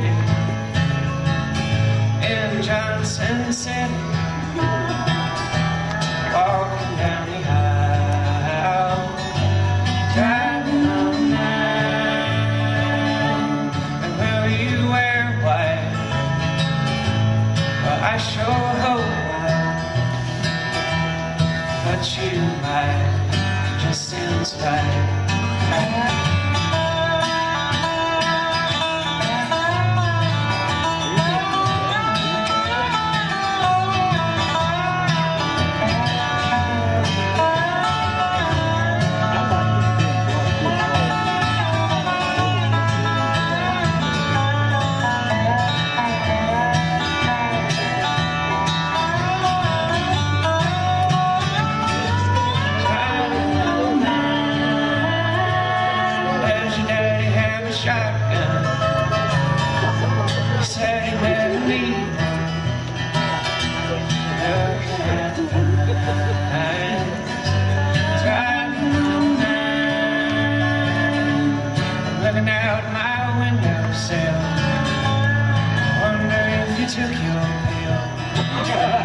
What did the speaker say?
heard in Johnson City, walking down the aisle, driving. And will you wear white? Well, I sure hope not. But you might just inspire. Yeah.